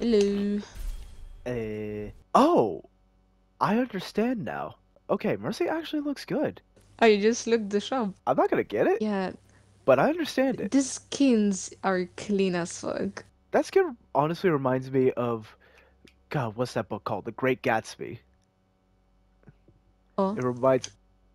Hello. Uh, oh, I understand now. Okay, Mercy actually looks good. Oh, you just looked the shop. I'm not gonna get it, Yeah, but I understand it. these skins are clean as fuck. That skin honestly reminds me of, God, what's that book called? The Great Gatsby. Oh, It reminds.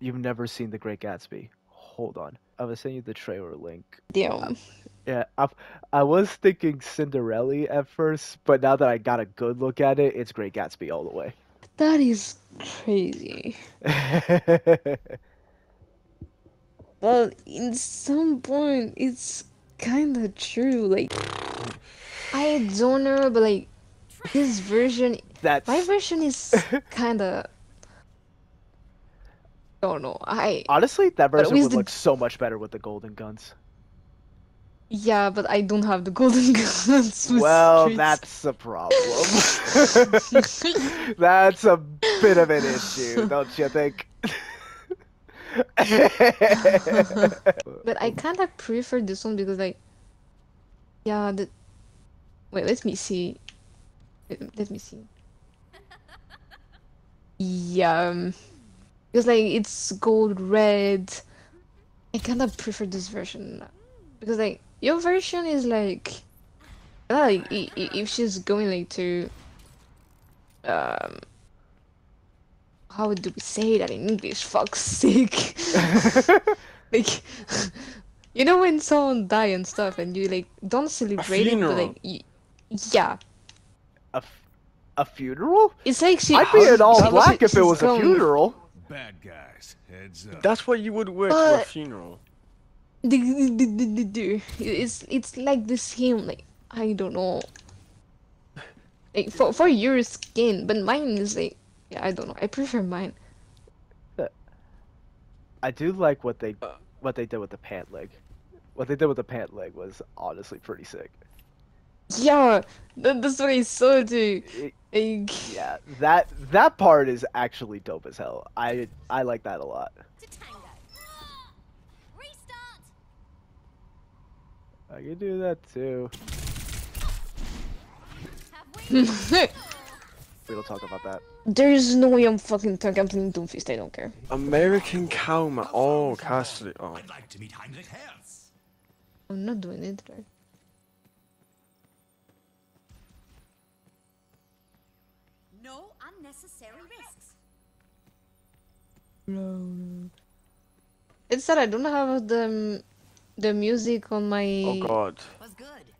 You've never seen The Great Gatsby. Hold on, I will send you the trailer link. damn. Yeah, I, I was thinking Cinderella at first, but now that I got a good look at it, it's Great Gatsby all the way. That is crazy. Well, in some point, it's kind of true. Like, I don't know, but like, his version, That's my version is kind of. I don't know. I honestly that version would the- look so much better with the golden guns. Yeah, but I don't have the golden guns. Well, streets. that's a problem. that's a bit of an issue, don't you think? But I kind of prefer this one because like, yeah, the. Wait, let me see. Let me see. Yeah, um, because like it's gold red. I kind of prefer this version because like your version is like, like i- i- if she's going like to, um, how do we say that in English? Fuck's sake. like you know when someone die and stuff and you like don't celebrate it but like y- yeah a, f- a funeral? it's like she I'd be in all she- black she- if it she's was a funeral. Bad guys, heads up. That's what you would wear for a funeral. It's it's like the same like i don't know like for for your skin but mine is like yeah i don't know i prefer mine I do like what they what they did with the pant leg. What they did with the pant leg was honestly pretty sick. yeah that, that's what i saw too It- like yeah, that that part is actually dope as hell. I I like that a lot. I can do that too. We? We don't talk about that. there's no way i'm fucking talking i'm playing doomfist i don't care American Cowman. Oh, Cassidy. Oh. I'd like to meet Heinrich Hertz. i'm not doing it right No unnecessary risks. No. It's that I don't have the um, the music on my. Oh God.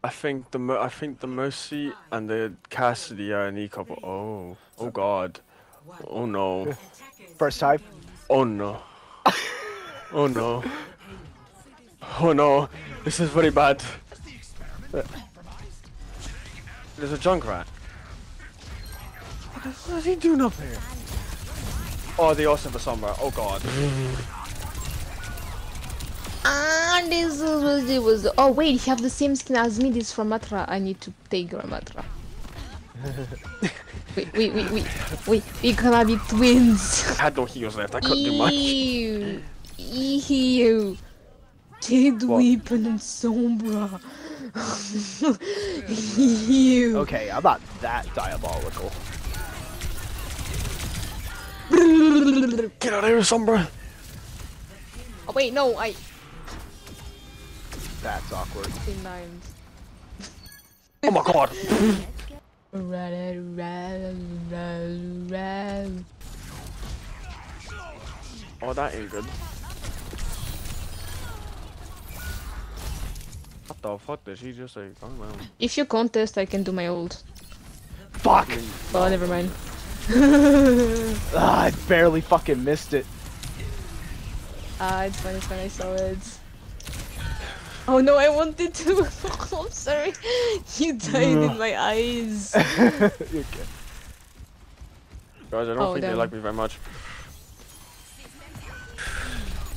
I think the Mer- I think the Mercy and the Cassidy are an e-couple. Oh. Oh God. Oh no. First time. Oh no. Oh no. Oh no. This is very bad. There's a Junkrat. What is, what is he doing up here? Oh, they also have a Sombra. Oh God. Ah, this is what it was. Oh wait, you have the same skin as me. This from Matra. I need to take Ramattra. wait, wait, wait, wait, wait. We gonna be twins. I had no heals left. I couldn't do much. Ew, ew. Jade What? weapon and Sombra. Ew. Okay, I'm not that diabolical. Get out of here, Sombra. Oh wait, no, I That's awkward. denied. Oh my God. Oh, that ain't good. What the fuck did she just say? Calm down. If you contest, I can do my old. Fuck! Oh, never mind. Ah, I barely fucking missed it. Ah, it's fine, it's fine, I saw it. Oh no, I wanted to. I'm sorry. You died in my eyes. You're. Guys, I don't Oh, think they like me very much.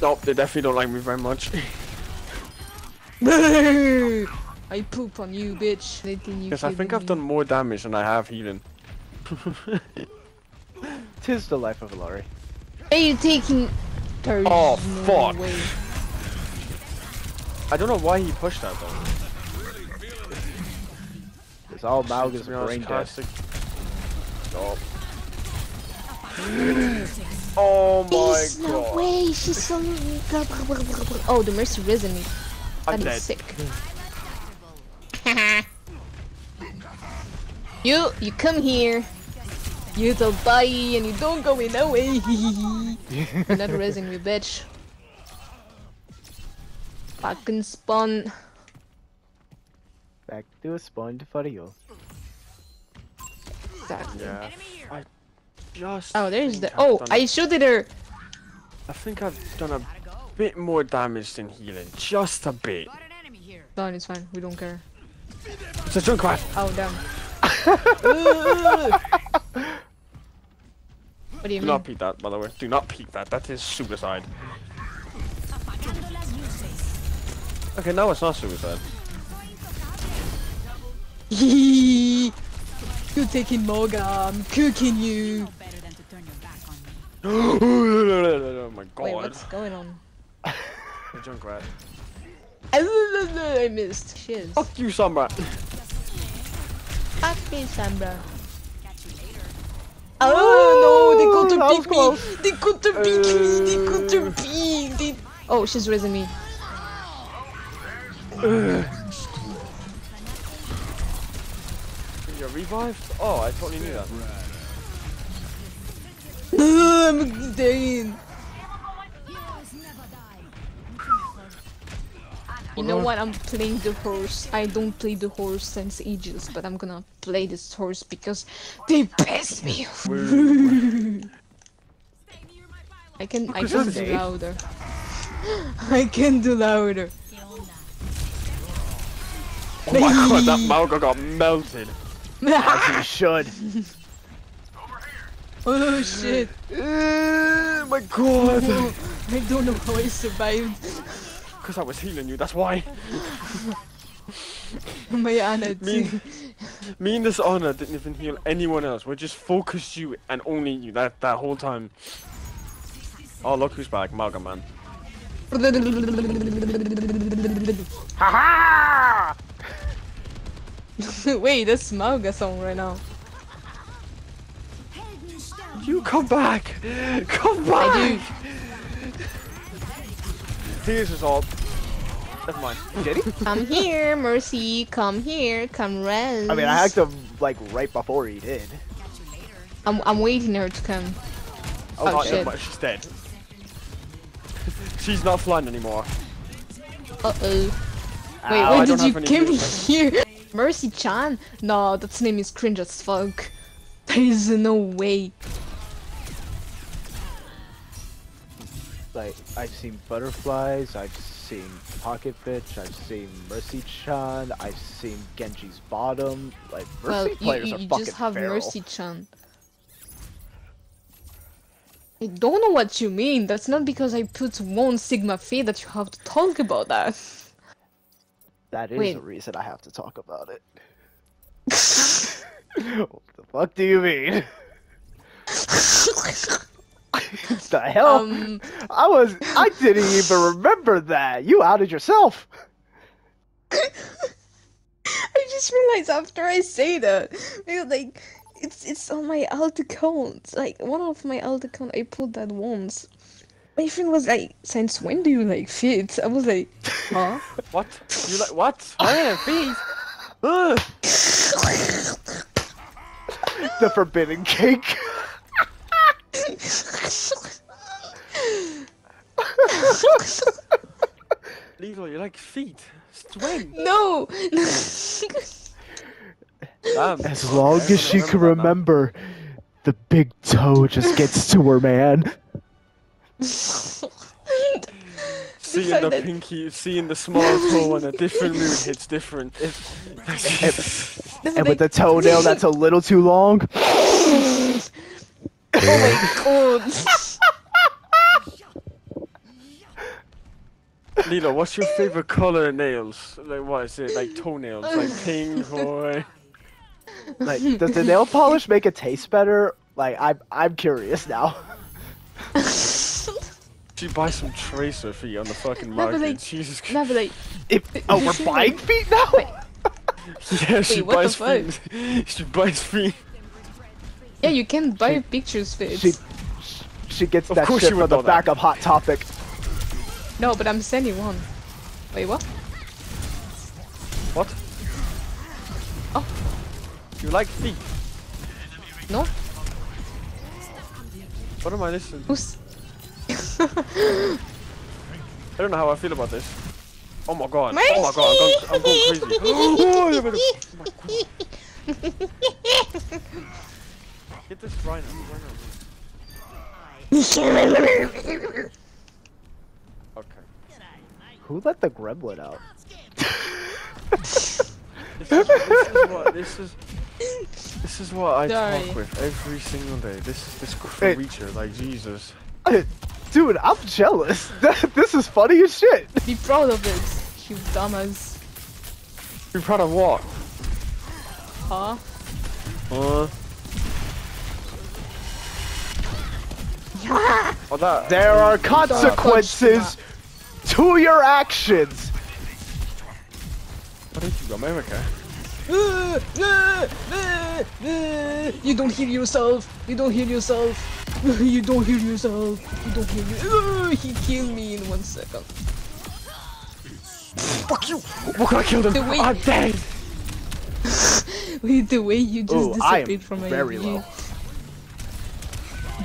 Nope, they definitely don't like me very much. I poop on you, bitch. Letting you Yes, I kill think I've me. done more damage than I have healing. Tis the life of a Laurie. Are you taking? There's Oh, no fuck. Way. I don't know why he pushed that though. It's all Mauga's To be honest, brain dead. Caustic- Stop. Oh. oh my Please, no god. way, she's so... Oh, the Mercy risen me. I'm That dead. sick. you, you come here. You don't die and you don't go in no way. You're not raising me, bitch. Fucking spawn. Back to a spawn for you. Exactly. Yeah. I just. Oh, there's the. think I've Oh, done I a- shooted her. I think I've done a bit more damage than healing. Just a bit. Got an enemy here. No, it's fine. We don't care. It's a Junkrat. Oh, damn. what do you Do mean? not peek that, by the way. Do not peek that. That is suicide. Okay, no, it's not suicide. You're taking Mauga. I'm cooking you. Better than to turn your back on me. oh my god. Wait, what's going on? The Junkrat. I missed. Shiz. Fuck you, Sombra. Fuck me, Sambra. Catch you later. Oh no, they to pick me. They got to uh. pick me. They to pick. They... Oh, she's raising me. You're revived? Oh, I totally knew that. I'm dying. Heroes never die. You know what? I'm playing the horse. I don't play the horse since ages, but I'm gonna play this horse because they piss me off. I can I can do louder. I can do louder. Oh my god, that Mauga got melted. As he should. oh shit! Oh my god. I don't know how I survived. Because I was healing you, that's why. My Ana Me, too. me and this honor didn't even heal anyone else. We just focused you and only you that that whole time. Oh look who's back, Mauga man. Wait, that's Mauga song right now. You come back! Come back! I do. Here's his ult. Never mind. Did he? Come here, Mercy. Come here. Come res. I mean, I hacked him like right before he did. Catch you later. I'm, I'm waiting her to come. Oh, Oh, God, shit. mind, she's dead. she's not flying anymore. Uh oh. Wait, Ow, when I did you come here? Mercy Chan? No, that name is cringe as fuck. There is no way. Like, I've seen butterflies, I've seen Pocket Bitch, I've seen Mercy Chan, I've seen Genji's bottom. Like, Mercy Well, you, players you, are you just have feral. Mercy Chan. I don't know what you mean. That's not because I put one Sigma Phi that you have to talk about that. That is Wait. the reason I have to talk about it. what the fuck do you mean? the hell? um, I was. I didn't even remember that. You outed yourself. I just realized after I say that, like it's it's on my alt account. Like one of my alt account, I pulled that once. My friend was like, "Since when do you like feet? I was like, "Huh?" What? You like what? I feet. The forbidden cake. Lethal, you like feet. Swing. no. Damn. As long as she I can remember that now. remember, the big toe just gets to her, man. Seeing fact the that- pinky, seeing the small toe on a different mood hits different. And with the toenail that's a little too long. oh my god. Lilo, what's your favorite color of nails? Like, what is it? Like toenails? Like pink or. Like, does the nail polish make it taste better? Like, I'm I'm curious now. She buy some tracer feet on the fucking market. like- Jesus Christ. no, but like, If, oh, we're Wait. buying feet now. Yeah, she what the buys free. she buys free. Yeah, you can buy pictures fit. She she gets Of that course shit she from would the know that. back of Hot Topic. No, but I'm sending one. Wait, what? What? Oh. You like feet? No? What am I listening? to? Who's? I don't know how I feel about this. Oh my god. Mercy! Oh my god, I'm going, I'm going crazy. oh, yeah, but- oh my god. Get this right now. Okay. Who let the gremlin out? This is, this is what this is. This is what I Sorry. talk with every single day. This this Hey. creature, like Jesus. Dude, I'm jealous. this is funny as shit. Be proud of it, you dumbass. You're proud of what? Huh? Uh. Oh, that. There are consequences to your actions. What did you go America? You don't heal yourself. You don't heal yourself. You don't heal yourself. You don't heal you. He killed me in one second. Fuck you! What can I kill them? The way- I'm dead! With the way you just Ooh, I am disappeared from my very view. low.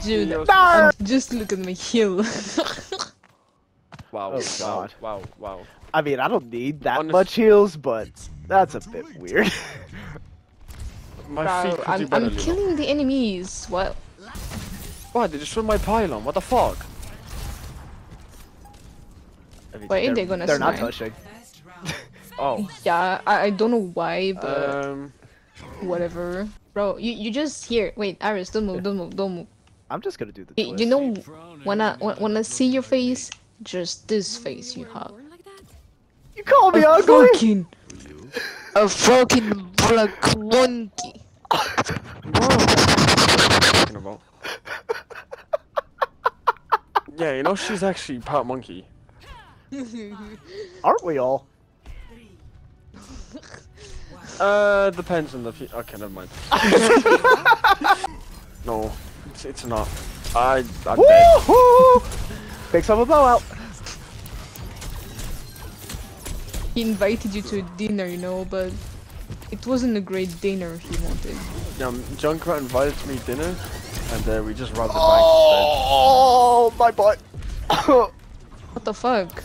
Dude, No. um, just look at my heal. Wow, Oh, wow, God. wow, wow. I mean, I don't need that Honest- much heals, but that's a bit weird. My feet could do I'm, I'm killing the enemies. What? Why? They just threw my pylon. What the fuck? I Why they're, they gonna They're not touching. Oh. Yeah, I, I don't know why, but Um. whatever. Bro, you, you just here. Wait, Aris, don't move, don't move, don't move. I'm just gonna do the Y- twist. You know, when I when, when I see your face, just this face you have. you call me A ugly. fucking, a fucking black monkey. talking about? yeah, you know she's actually part monkey. Aren't we all? Uh, depends on the. Pe- okay, never mind. no, it's, it's not. I I'm dead. Woohoo! Picks up a bow out. He invited you to dinner, you know, but it wasn't a great dinner he wanted. Yeah, Junkrat invited me dinner, and uh, we just robbed the bank Oh, my butt. What the fuck?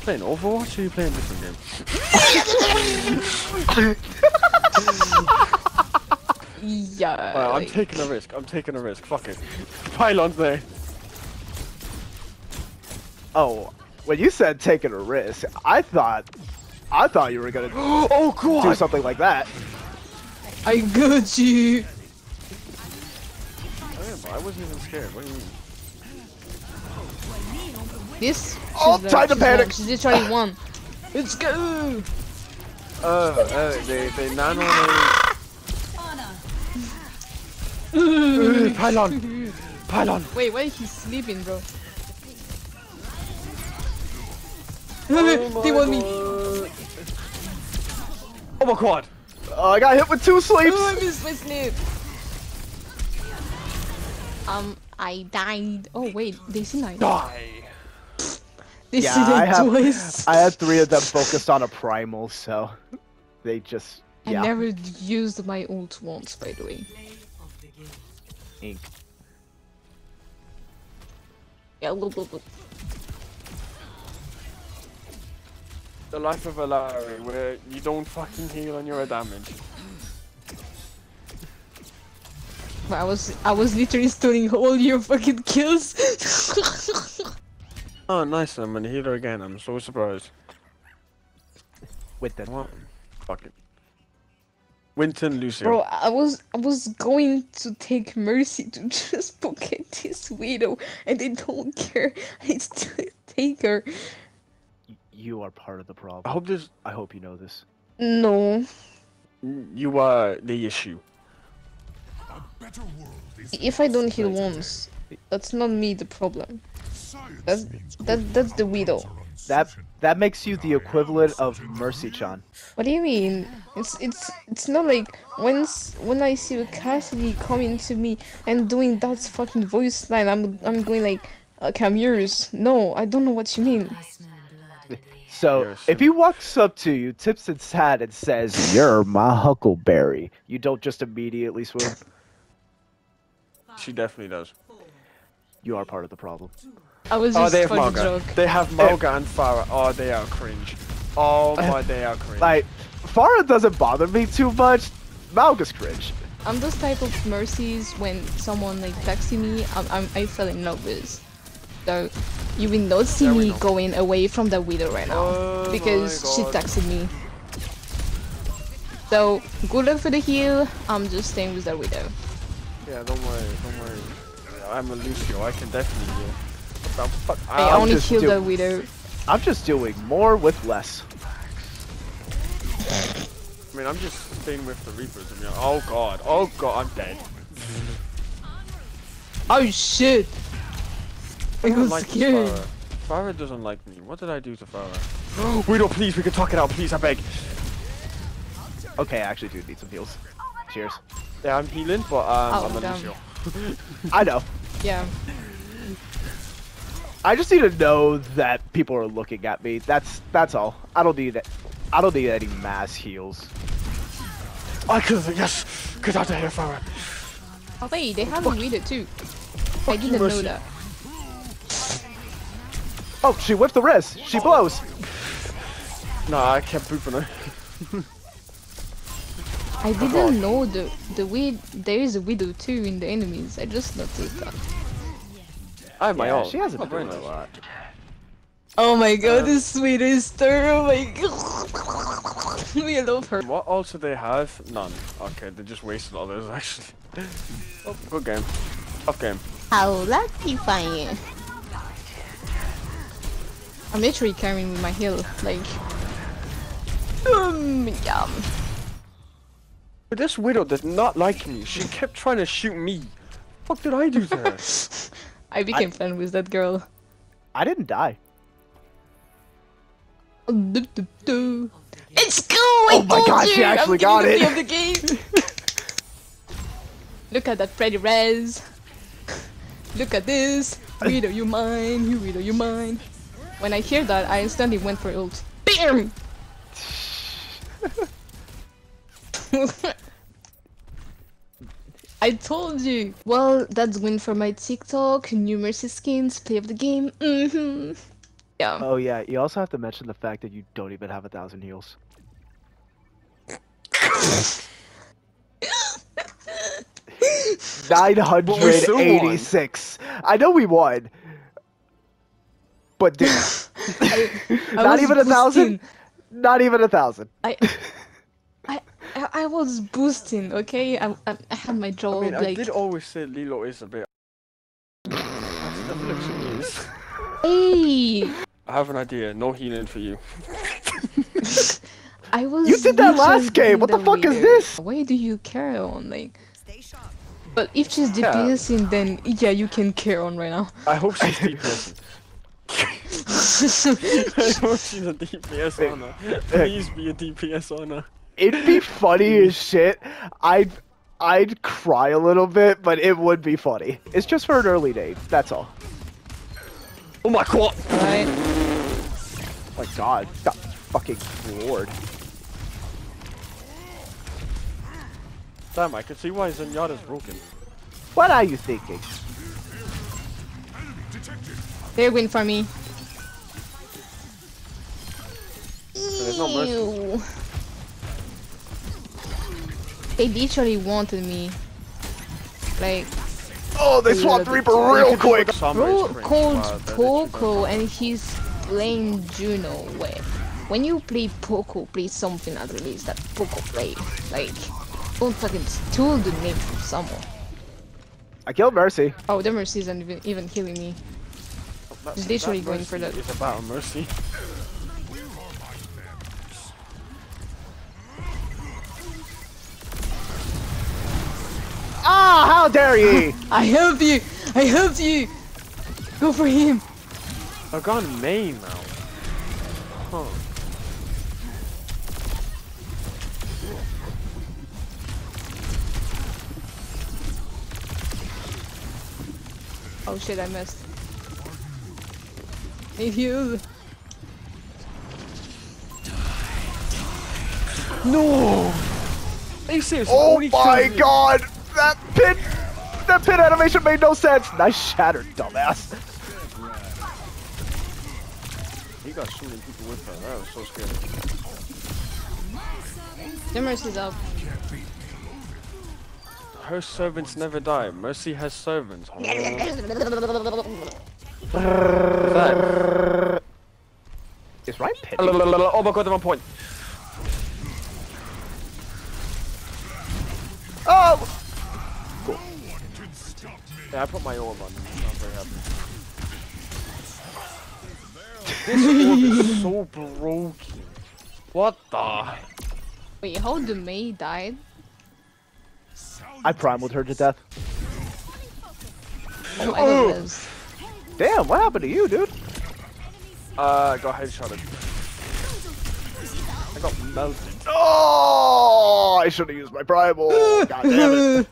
Playing Overwatch or are you playing a different game? Yeah. Alright, I'm taking a risk. I'm taking a risk. Fuck it. Pylon's there. oh, when you said taking a risk, I thought, I thought you were gonna oh do something like that. I got you. I, wasn't even scared. What do you mean? This. Oh, she's, time to she's panic. One. She's literally one. Let's go. Uh, uh, they, they nano me. Pylon! Pylon! Wait, why is he sleeping, bro? Oh they want me. Oh my god! Oh, I got hit with two sleeps. Oh, I missed my sleep. Um, I died. Oh wait, they see nine. Die! They Yeah, see I have- twice. I had three of them focused on a primal, so they just I never used my ult once, by the way. Ink. Yeah, look, look, look. The life of a Larry, where you don't fucking heal and you're a damage. I was, I was literally stealing all your fucking kills. Oh, nice, I'm a healer again. I'm so surprised. with the What? Fuck it. Winton Lucio. Bro, I was, I was going to take Mercy to just pocket this widow, and they don't care. I still take her. you are part of the problem. I hope this. I hope you know this. No, You are the issue. If I don't heal once, that's not me the problem. That's that, that's the widow. That that makes you the equivalent of Mercy Chan. What do you mean? It's it's it's not like when when I see Cassidy coming to me and doing that fucking voice line, I'm I'm going like, uh, okay, I'm yours. No, I don't know what you mean. So if he walks up to you, tips his hat, and says, "You're my Huckleberry," you don't just immediately swoon. She definitely does. You are part of the problem. I was Oh, just they have for the joke. They have Mauga and Pharah. Oh, they are cringe. Oh my, they are cringe. Like, Pharah doesn't bother me too much. Mauga's cringe. I'm those type of mercies when someone like texting me, I'm, I'm I fell in love with. So you will not see There me go. going away from the widow right now Oh because she texted me. So good luck for the heal. I'm just staying with the widow. Yeah, don't worry, don't worry. I'm a Lucio. I can definitely heal. What the fuck? I Ow. only heal the widow. I'm just doing more with less. I mean, I'm just staying with the Reapers. I mean, oh god, oh god, I'm dead. Oh shit! I was like scared. Pharah. Pharah doesn't like me. What did I do to Pharah? Widow, please, we can talk it out, please, I beg. Okay, I actually do need some heals. Cheers. Yeah, I'm healing, but um, Oh, I'm a damn. Lucio. I know. Yeah. I just need to know that people are looking at me. That's that's all. I don't need it. I don't need any mass heals. I could yes, get out of here, Pharah. Oh wait, they have a widow too. I didn't know Mercy. that. Oh, she whipped the wrist. She blows. No, I kept booping her. I didn't know the the wid there is a widow too in the enemies. I just noticed that. I have my Yeah, ult. she hasn't Oh, been very a lot. Oh my god, this sweetest star! Oh my god, we love her. What ult do they have? None. Okay, they just wasted all those actually. oh, good game. Tough game. How lucky I am. I'm literally carrying with my heal, like. Um, yum. But this widow did not like me. She kept trying to shoot me. What did I do to her? I became friends with that girl. I didn't die. Let's go! I Oh my told God, you! she actually I'm got it. the Of the game. Look at that pretty res. Look at this. Widow, you mine. You widow, you mine. When I hear that, I instantly went for ult. BAM! I told you. Well, that's win for my TikTok. New Mercy skins. Play of the game. Mm-hmm. Yeah. Oh yeah. You also have to mention the fact that you don't even have a thousand heals. Nine hundred still won. eighty-six. I know we won, but dude, I not even a thousand. Not even a thousand. I, I, I I was boosting. Okay, I, I, I had my jaw I mean, I did always say Lilo is a bit. Is. Hey, I have an idea. No healing for you. I was. You did that last game. What the the fuck is this? Why do you carry on like? Stay sharp. But if she's Yeah. DPSing, then yeah, you can carry on right now. I hope she's DPS. I hope she's a DPS on her. Please be a DPS on her. It'd be funny as shit. I'd I'd cry a little bit, but it would be funny. It's just for an early date. That's all. Oh my god! right? Oh my God, got fucking floored. Damn, I can see why Zenyatta's broken. What are you thinking? They win for me. there's no mercy. Ew. They literally wanted me. Like, Oh, they swapped Reaper real quick. Bro called Wow, Poco and he's playing Juno. Wait, when you play Poco, play something at least that Poco play. Like, don't fucking steal the name from someone. I killed Mercy. Oh, the Mercy isn't even, even healing me. That- He's literally that going for mercy that. It's about mercy. Ah, how dare ye! I help you! I helped you! Go for him! I've gone main now. Huh. Oh shit, I missed. Need you. No! Are you serious? Oh my god! That pin, animation made no sense. Nice shatter, dumbass. He got so many people with her. That was so scary. Your mercy's up. Her servants never die. Mercy has servants. Huh? Is right pin? oh my god, they're on point. Oh! Yeah, I put my orb on them. I'm very happy. This orb is so broken. What the? Wait, how the Mei died? I primaled her to death. Oh, I don't lives. Damn, what happened to you, dude? Uh, go I got headshotted. I got melted. Oh, I should have used my primal. God damn it.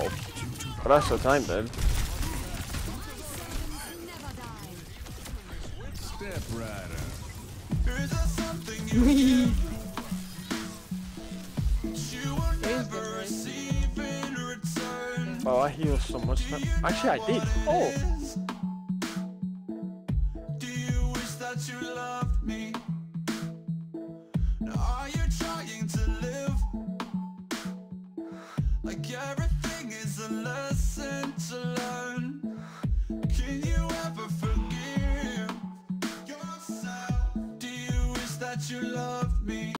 Oh. But that's the time then. Step rider. Oh, I heal so much. Actually, I did. Oh.